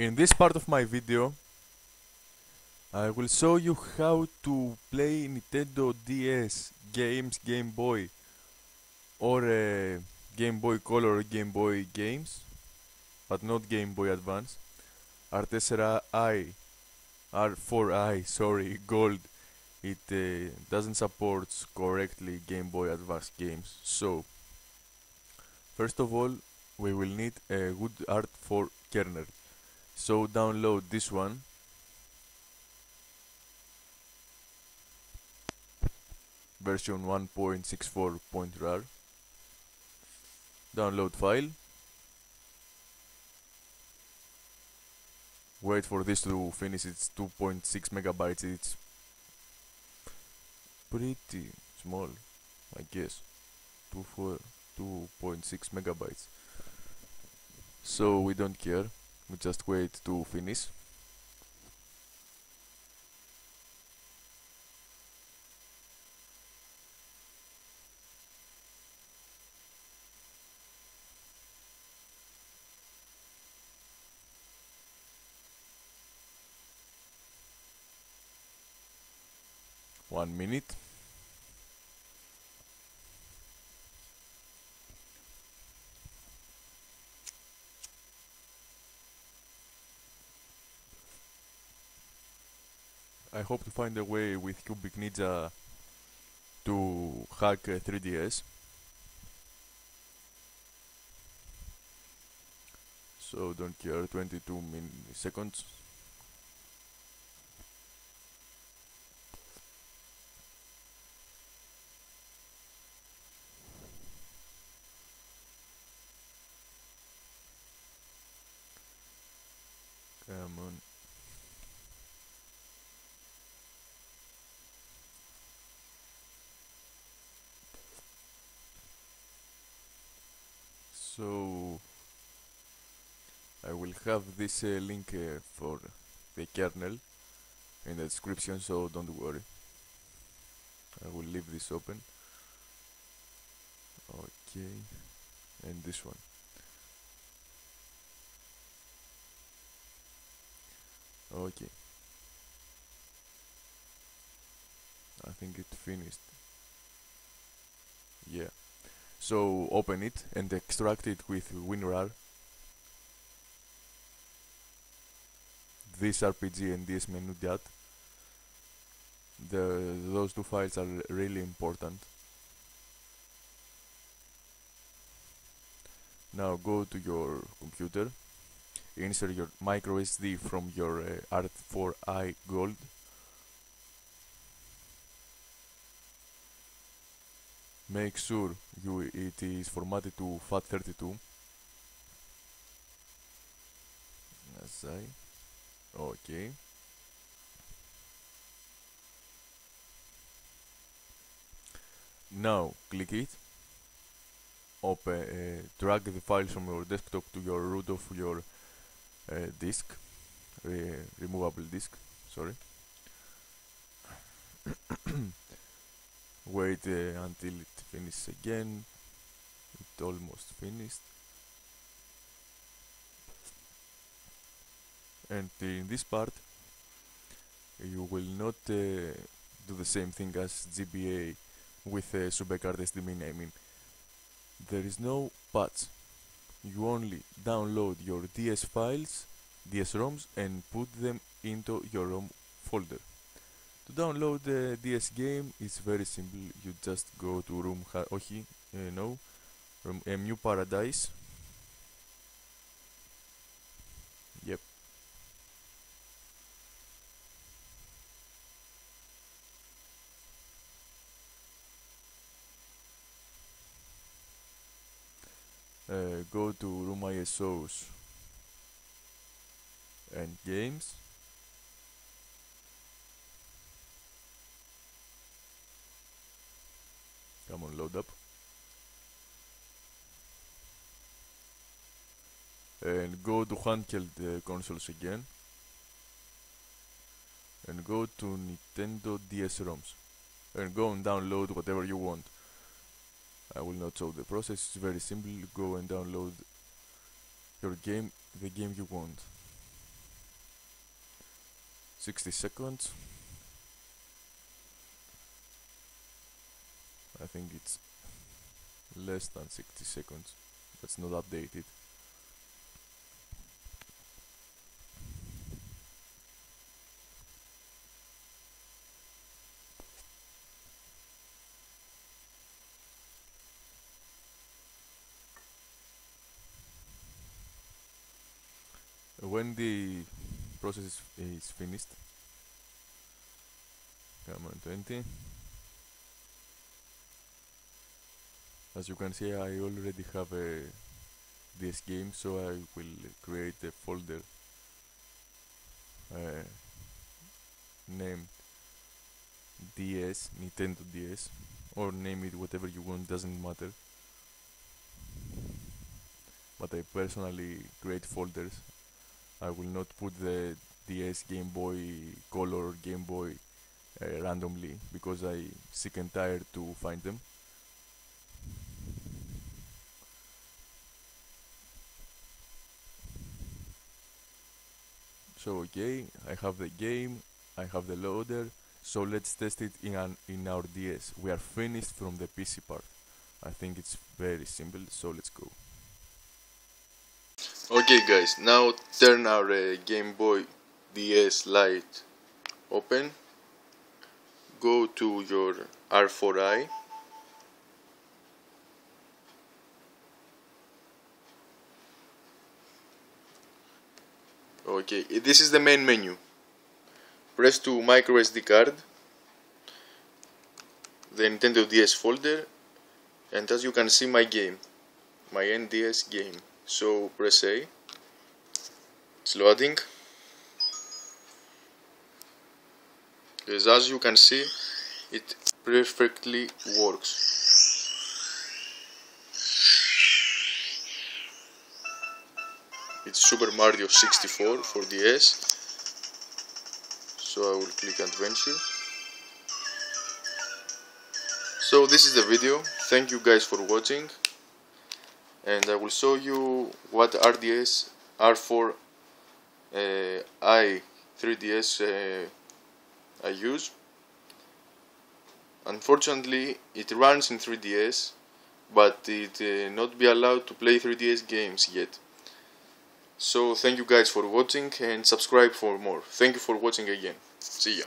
In this part of my video, I will show you how to play Nintendo DS games, Game Boy, or uh, Game Boy Color or Game Boy games, but not Game Boy Advance. R4i, R4i, sorry, Gold. It uh, doesn't support correctly Game Boy Advance games. So, first of all, we will need a good art for kernel. So download this one. Version 1.64.rar. Download file. Wait for this to finish. It's 2.6 megabytes. It's pretty small, I guess. 2.6 megabytes. So we don't care. We just wait to finish. One minute. Hope to find a way with Cubic Ninja to hack uh, 3DS. So don't care, 22 milliseconds. Come on. So I will have this uh, link uh, for the kernel in the description so don't worry. I will leave this open. Okay and this one. Okay. I think it finished. Yeah so open it and extract it with WinRAR. This RPG and this menu.dat. The those two files are really important. Now go to your computer, insert your micro SD from your uh, R4i Gold make sure you it is formatted to FAT32 as I okay. Now click it. Open uh, drag the files from your desktop to your root of your uh, disk. Re removable disk. Sorry wait uh, until it finishes again. It almost finished. And in this part you will not uh, do the same thing as GBA with uh, Supercard there is no patch. You only download your DS files DS ROMs and put them into your ROM folder to download the DS game it's very simple. You just go to room ha ohi uh, no room Emuparadise. Yep. Uh, go to ROM ISOs and games Come on, load up. And go to handheld uh, consoles again. And go to Nintendo DS ROMs. And go and download whatever you want. I will not show the process, it's very simple. Go and download your game, the game you want. 60 seconds think it's less than 60 seconds. That's not updated. When the process is, is finished come on 20 as you can see I already have a DS game so I will create a folder uh, named DS Nintendo DS or name it whatever you want doesn't matter but I personally create folders I will not put the DS Game Boy Color Game Boy uh, randomly because I sick and tired to find them. So okay, I have the game, I have the loader, so let's test it in, an, in our DS. We are finished from the PC part. I think it's very simple, so let's go. Okay guys, now turn our uh, Game Boy DS Lite open. Go to your R4i. Okay, this is the main menu. Press to micro SD card, the Nintendo DS folder, and as you can see my game, my NDS game. So press A it's loading. As you can see it perfectly works it's Super Mario 64 for DS so I will click adventure. So this is the video. Thank you guys for watching. And I will show you what RDS R4 uh, i 3DS uh, I use. Unfortunately it runs in 3DS but it uh, not be allowed to play 3DS games yet so thank you guys for watching and subscribe for more. Thank you for watching again. See ya